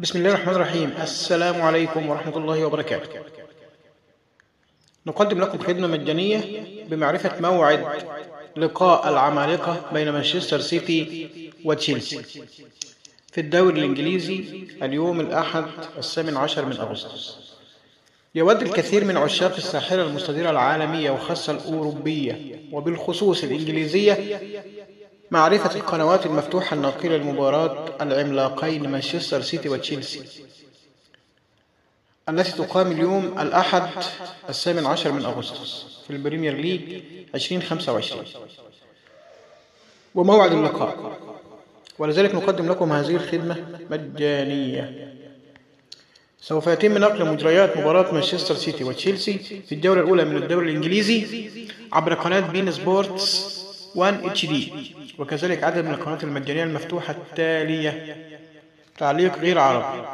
بسم الله الرحمن الرحيم. السلام عليكم ورحمة الله وبركاته. نقدم لكم خدمة مجانية بمعرفة موعد لقاء العمالقة بين مانشستر سيتي وتشيلسي في الدوري الإنجليزي اليوم الأحد الثامن عشر من أغسطس. يود الكثير من عشاق الساحرة المستديرة العالمية وخاصة الأوروبية وبالخصوص الإنجليزية معرفة القنوات المفتوحة الناقلة لمباراة العملاقين مانشستر سيتي وتشيلسي التي تقام اليوم الأحد الثامن عشر من أغسطس في ال Premier League 2025 وموعد اللقاء. ولذلك نقدم لكم هذه الخدمة مجانية. سوف يتم نقل مجريات مباراة مانشستر سيتي وتشيلسي في الجولة الأولى من الدوري الإنجليزي عبر قناة beIN Sports. 1 HD. وكذلك عدد من القنوات المجانية المفتوحة التالية. تعليق غير عربي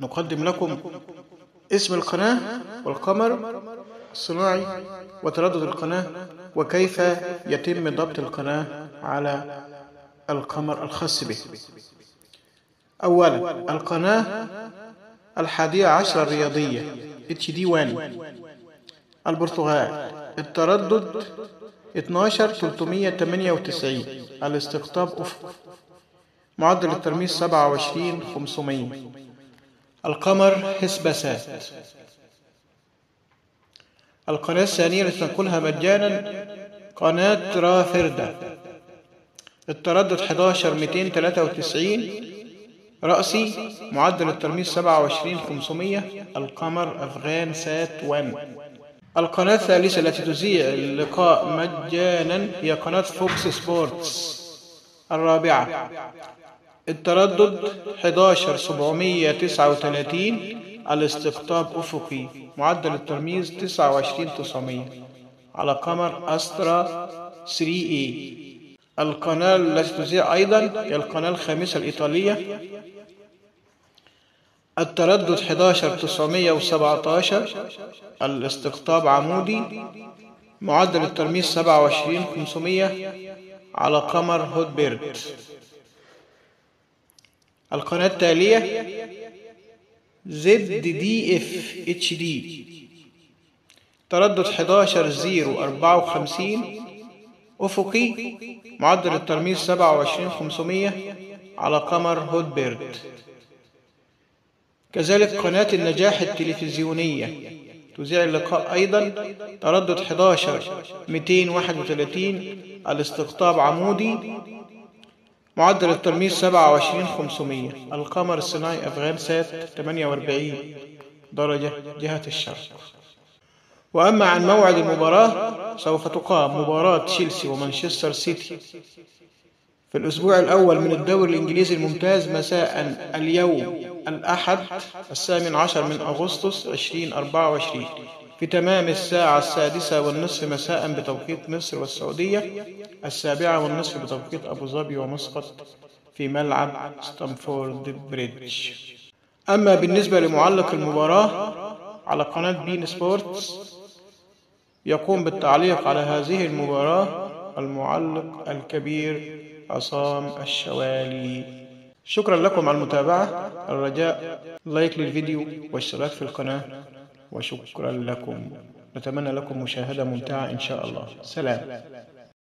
نقدم لكم اسم القناة والقمر الصناعي وتردد القناة وكيف يتم ضبط القناة على القمر الخاص به. أولا القناة الحادية عشر الرياضية. إتش دي 1 البرتغال. التردد 12 398 الاستقطاب أفق معدل الترميز 27 500 القمر حسبسات القناة الثانية التي تنقلها مجانا قناة رافردة التردد 11 293 رأسي معدل الترميز 27 500 القمر أفغان سات 1 القناة الثالثة التي تذيع اللقاء مجانا هي قناة Fox Sports الرابعة. التردد 11739 الاستقطاب أفقي. معدل الترميز 29900 على قمر Astra 3A القناة التي تذيع أيضا هي القناة الخامسة الإيطالية. التردد 11917 الاستقطاب عمودي معدل الترميز 27500 على قمر Hotbird القناة التالية ZDF HD. تردد 11054 أفقي معدل الترميز 27500 على قمر هوتبيرد كذلك قناة النجاح التلفزيونية. تذيع اللقاء أيضا تردد 11 231 الاستقطاب عمودي معدل الترميز 27 500 القمر الصناعي أفغان سات 48 درجة جهة الشرق. وأما عن موعد المباراة سوف تقام مباراة تشيلسي ومانشستر سيتي. في الأسبوع الأول من الدوري الإنجليزي الممتاز مساء اليوم الأحد الثامن عشر من أغسطس 2024 في تمام الساعة السادسة والنصف مساء بتوقيت مصر والسعودية السابعة والنصف بتوقيت أبو ظبي ومسقط في ملعب ستامفورد بريدج. أما بالنسبة لمعلق المباراة على قناة beIN Sports يقوم بالتعليق على هذه المباراة المعلق الكبير عصام الشوالي. شكرا لكم على المتابعة الرجاء like للفيديو واشتراك في القناة وشكرا لكم. نتمنى لكم مشاهدة ممتعة إن شاء الله. سلام.